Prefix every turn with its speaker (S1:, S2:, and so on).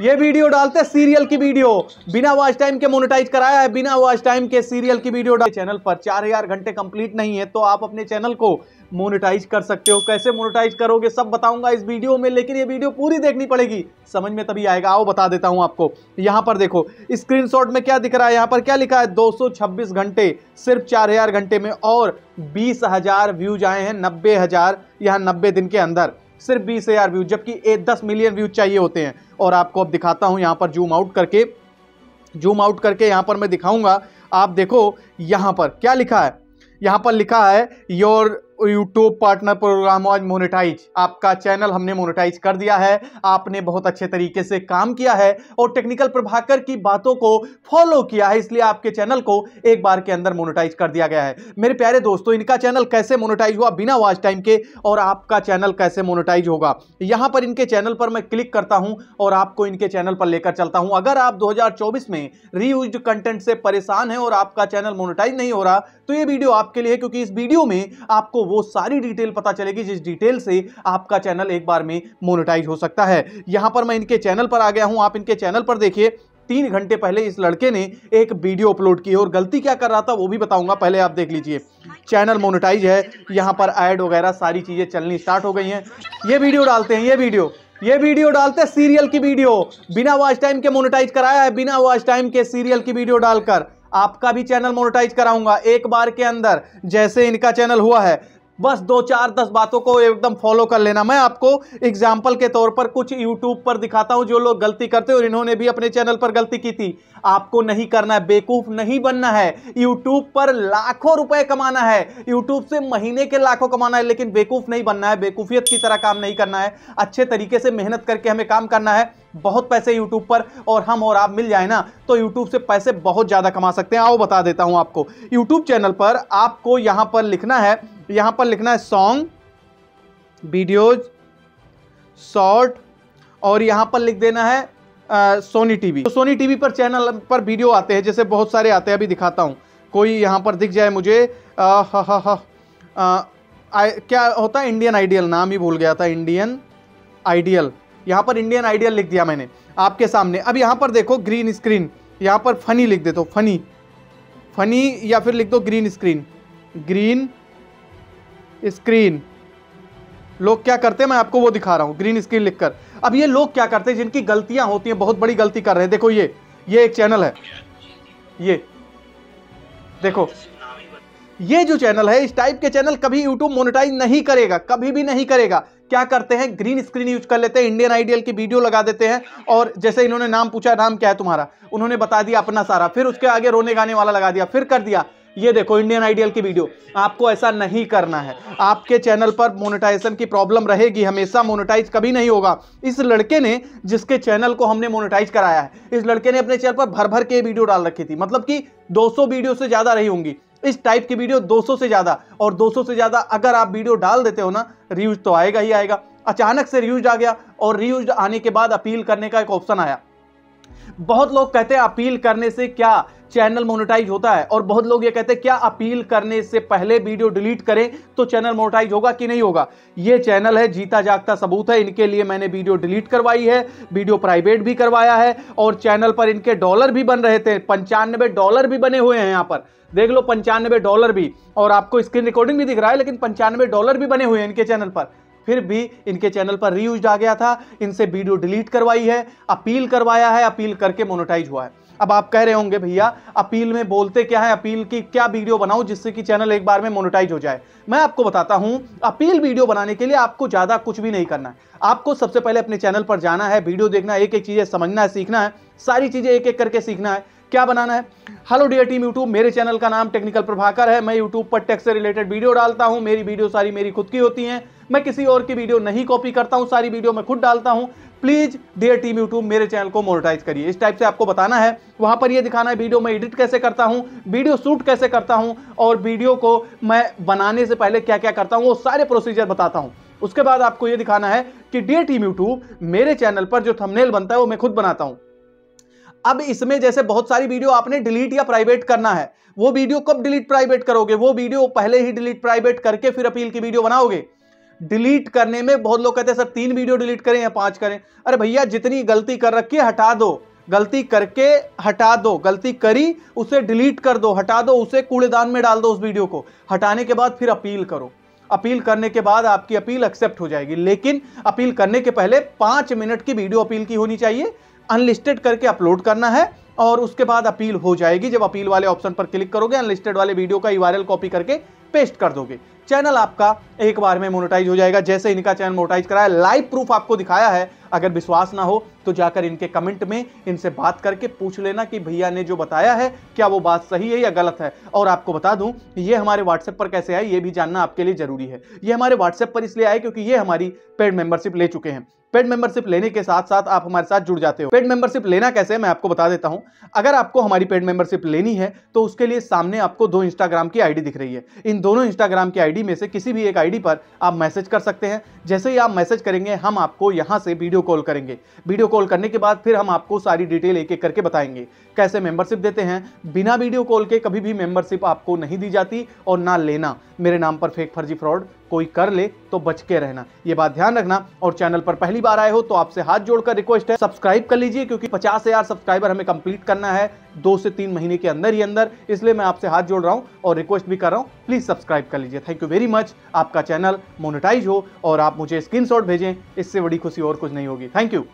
S1: ये वीडियो डालते हैं सीरियल की वीडियो। बिना वॉच टाइम के मोनेटाइज कराया है, बिना वॉच टाइम के सीरियल की वीडियो डाल। चैनल पर चार हज़ार घंटे कंप्लीट नहीं है तो आप अपने चैनल को मोनेटाइज कर सकते हो। कैसे मोनेटाइज करोगे, सब बताऊँगा इस वीडियो में, लेकिन ये वीडियो पूरी देखनी पड़ेगी। समझ में तभी आएगा। आओ बता देता हूँ आपको। यहाँ पर देखो स्क्रीनशॉट में क्या दिख रहा है? यहाँ पर क्या लिखा है? 226 घंटे, सिर्फ़ चार हज़ार घंटे में, और बीस हज़ार व्यूज़ आए हैं, नब्बे हज़ार नब्बे दिन के अंदर। सिर्फ़ बीस हज़ार व्यूज़ जबकि एक दस मिलियन व्यूज़ चाहिए होते हैं। और आपको अब दिखाता हूँ यहाँ पर जूम आउट करके। जूम आउट करके यहाँ पर मैं दिखाऊँगा। आप देखो, यहाँ पर क्या लिखा है? यहाँ पर लिखा है योर यूट्यूब पार्टनर प्रोग्राम आज मोनेटाइज आपका चैनल हमने मोनेटाइज कर दिया है, आपने बहुत अच्छे तरीके से काम किया है और टेक्निकल प्रभाकर की बातों को फॉलो किया है, इसलिए आपके चैनल को एक बार के अंदर मोनेटाइज कर दिया गया है। मेरे प्यारे दोस्तों, इनका चैनल कैसे मोनेटाइज हुआ बिना वॉच टाइम के और आपका चैनल कैसे मोनेटाइज होगा? यहाँ पर इनके चैनल पर मैं क्लिक करता हूँ और आपको इनके चैनल पर लेकर चलता हूँ। अगर आप 2024 में रीयूज कंटेंट से परेशान हैं और आपका चैनल मोनेटाइज नहीं हो रहा तो ये वीडियो आपके लिए क्योंकि इस वीडियो में आपको वो सारी डिटेल पता चलेगी, जिस डिटेल से आपका चैनल एक बार में मोनेटाइज हो सकता है। यहाँ पर मैं इनके चैनल पर आ गया हूँ। आप इनके चैनल पर देखिए, तीन घंटे पहले इस लड़के ने एक वीडियो अपलोड की और गलती क्या कर रहा था वो भी बताऊँगा। पहले आप देख लीजिए। चैनल मोनेटाइज है। यहाँ पर ऐड वगैरह सारी चीज़ें चलनी स्टार्ट हो गई हैं। ये वीडियो डालते हैं, ये वीडियो। ये वीडियो डालते हैं सीरियल की वीडियो। बिना वॉच टाइम के मोनेटाइज कराया है, बिना वॉच टाइम के सीरियल की वीडियो डालकर। आपका भी चैनल मोनेटाइज कराऊँगा एक बार के अंदर, जैसे इनका चैनल हुआ है। बस दो चार दस बातों को एकदम फॉलो कर लेना। मैं आपको एग्ज़ाम्पल के तौर पर कुछ यूट्यूब पर दिखाता हूँ जो लोग गलती करते और इन्होंने भी अपने चैनल पर गलती की थी। आपको नहीं करना है बेकूफ नहीं बनना है। यूट्यूब पर लाखों रुपए कमाना है। यूट्यूब से महीने के लाखों कमाना है, लेकिन बेकूफ नहीं बनना है बेकूफियत की तरह काम नहीं करना है। अच्छे तरीके से मेहनत करके हमें काम करना है। बहुत पैसे यूट्यूब पर और हम और आप मिल जाए ना तो यूट्यूब से पैसे बहुत ज़्यादा कमा सकते हैं। आओ बता देता हूँ आपको। यूट्यूब चैनल पर आपको यहाँ पर लिखना है, यहाँ पर लिखना है सॉन्ग वीडियोज़ शॉर्ट और यहाँ पर लिख देना है सोनी टीवी तो सोनी टीवी पर चैनल पर वीडियो आते हैं जैसे बहुत सारे आते हैं अभी दिखाता हूँ। कोई यहाँ पर दिख जाए मुझे आ, हा, हा, हा, आ, आ, क्या होता है? इंडियन आइडियल नाम ही भूल गया था इंडियन आइडियल यहाँ पर इंडियन आइडियल लिख दिया मैंने आपके सामने। अब यहाँ पर देखो ग्रीन स्क्रीन यहाँ पर फनी लिख दे दो फनी फनी या फिर लिख दो ग्रीन स्क्रीन ग्रीन स्क्रीन लोग क्या करते हैं? मैं आपको वो दिखा रहा हूँ ग्रीन स्क्रीन लिखकर। अब ये लोग क्या करते हैं? जिनकी गलतियाँ होती हैं, बहुत बड़ी गलती कर रहे हैं। देखो ये ये एक चैनल है। ये, देखो, ये जो चैनल है, इस टाइप के चैनल कभी यूट्यूब मोनेटाइज नहीं करेगा, कभी भी नहीं करेगा। क्या करते हैं? ग्रीन स्क्रीन यूज़ कर लेते हैं इंडियन आइडियल की वीडियो लगा देते हैं। और जैसे इन्होंने नाम पूछा, नाम क्या है तुम्हारा? उन्होंने बता दिया अपना सारा, फिर उसके आगे रोने गाने वाला लगा दिया, फिर कर दिया। ये देखो इंडियन आइडियल की वीडियो आपको ऐसा नहीं करना है। आपके चैनल पर मोनेटाइजेशन की प्रॉब्लम रहेगी हमेशा मोनेटाइज कभी नहीं होगा। इस लड़के ने, जिसके चैनल को हमने मोनेटाइज कराया है, इस लड़के ने अपने चैनल पर भर भर के वीडियो डाल रखी थी। मतलब कि 200 वीडियो से ज़्यादा रही होंगी। इस टाइप की वीडियो 200 से ज़्यादा। और 200 से ज़्यादा अगर आप वीडियो डाल देते हो ना रिव्यूज़ तो आएगा ही आएगा। अचानक से रिव्यूज़ आ गया और रिव्यूज़ आने के बाद अपील करने का एक ऑप्शन आया। बहुत लोग कहते हैं अपील करने से क्या चैनल मोनेटाइज होता है, और बहुत लोग ये कहते हैं, क्या अपील करने से पहले वीडियो डिलीट करें तो चैनल मोनेटाइज होगा कि नहीं होगा? ये चैनल है, जीता जागता सबूत है, इनके लिए मैंने वीडियो डिलीट करवाई है, वीडियो प्राइवेट भी करवाया है, और चैनल पर इनके डॉलर भी बन रहे थे, पंचानबे डॉलर भी बने हुए हैं यहाँ पर। देख लो, पंचानबे डॉलर भी, और आपको स्क्रीन रिकॉर्डिंग भी दिख रहा है, लेकिन पंचानबे डॉलर भी बने हुए हैं इनके चैनल पर। फिर भी इनके चैनल पर रीयूज आ गया था। इनसे वीडियो डिलीट करवाई है, अपील करवाया है, अपील करके मोनोटाइज हुआ है। अब आप कह रहे होंगे, भैया, अपील में बोलते क्या है? अपील की क्या वीडियो बनाओ जिससे कि चैनल एक बार में मोनोटाइज हो जाए? मैं आपको बताता हूँ, अपील वीडियो बनाने के लिए आपको ज़्यादा कुछ भी नहीं करना है। आपको सबसे पहले अपने चैनल पर जाना है, वीडियो देखना है एक एक चीज़ें समझना है, सीखना है, सारी चीज़ें एक एक करके सीखना है। क्या बनाना है? हेलो डियर टीम यूट्यूब मेरे चैनल का नाम टेक्निकल प्रभाकर है। मैं यूट्यूब पर टेक्स से रिलेटेड वीडियो डालता हूँ, मेरी वीडियो सारी मेरी खुद की होती हैं। मैं किसी और की वीडियो नहीं कॉपी करता हूँ, सारी वीडियो मैं खुद डालता हूँ। प्लीज़ डियर टीम यूट्यूब मेरे चैनल को मोनेटाइज करिए। इस टाइप से आपको बताना है। वहाँ पर ये दिखाना है वीडियो मैं एडिट कैसे करता हूँ, वीडियो शूट कैसे करता हूँ, और वीडियो को मैं बनाने से पहले क्या क्या करता हूँ, वो सारे प्रोसीजर बताता हूँ। उसके बाद आपको ये दिखाना है कि डियर टीम यूट्यूब मेरे चैनल पर जो थंबनेल बनता है, वो मैं खुद बनाता हूँ। अब इसमें जैसे बहुत सारी वीडियो आपने डिलीट या प्राइवेट करना है, वो वीडियो कब डिलीट प्राइवेट करोगे? वो वीडियो पहले ही डिलीट प्राइवेट करके फिर अपील की वीडियो बनाओगे? डिलीट करने में बहुत लोग कहते हैं, सर, तीन वीडियो डिलीट करें या पाँच करें? अरे भैया, जितनी गलती कर रखी है, हटा दो। गलती करके हटा दो। गलती करी, उसे डिलीट कर दो। हटा दो, उसे कूड़ेदान में डाल दो उस वीडियो को। हटाने के बाद फिर अपील करो। अपील करने के बाद आपकी अपील एक्सेप्ट हो जाएगी। लेकिन अपील करने के पहले पाँच मिनट की वीडियो अपील की होनी चाहिए। अनलिस्टेड करके अपलोड करना है और उसके बाद अपील हो जाएगी। जब अपील वाले ऑप्शन पर क्लिक करोगे, अनलिस्टेड वाले वीडियो का यूआरएल कॉपी करके पेस्ट कर दोगे। चैनल आपका एक बार में मोनेटाइज हो जाएगा। जैसे इनका चैनल मोनेटाइज कराया, लाइव प्रूफ आपको दिखाया है। अगर विश्वास ना हो तो जाकर इनके कमेंट में इनसे बात करके पूछ लेना कि भैया ने जो बताया है, क्या वो बात सही है या गलत है। और आपको बता दूँ, ये हमारे व्हाट्सएप पर कैसे आए, ये भी जानना आपके लिए ज़रूरी है। ये हमारे व्हाट्सएप पर इसलिए आए क्योंकि ये हमारी पेड मेंबरशिप ले चुके हैं। पेड मेंबरशिप लेने के साथ साथ आप हमारे साथ जुड़ जाते हो। पेड मेंबरशिप लेना कैसे है, मैं आपको बता देता हूँ। अगर आपको हमारी पेड मेंबरशिप लेनी है तो उसके लिए सामने आपको दो इंस्टाग्राम की आईडी दिख रही है। इन दोनों इंस्टाग्राम की आईडी में से किसी भी एक आईडी पर आप मैसेज कर सकते हैं। जैसे ही आप मैसेज करेंगे, हम आपको यहाँ से वीडियो कॉल करेंगे। वीडियो कॉल करने के बाद फिर हम आपको सारी डिटेल एक एक करके बताएँगे। कैसे मेंबरशिप देते हैं? बिना वीडियो कॉल के कभी भी मेंबरशिप आपको नहीं दी जाती और ना लेना। मेरे नाम पर फेक फर्जी फ्रॉड कोई कर ले तो बच के रहना। ये बात ध्यान रखना। और चैनल पर पहली बार आए हो तो आपसे हाथ जोड़कर रिक्वेस्ट है, सब्सक्राइब कर लीजिए, क्योंकि पचास हज़ार सब्सक्राइबर हमें कंप्लीट करना है दो से तीन महीने के अंदर ही अंदर। इसलिए मैं आपसे हाथ जोड़ रहा हूँ और रिक्वेस्ट भी कर रहा हूँ। प्लीज़ सब्सक्राइब कर लीजिए। थैंक यू वेरी मच आपका चैनल मोनिटाइज हो और आप मुझे स्क्रीन भेजें। इससे बड़ी खुशी और कुछ नहीं होगी। Thank you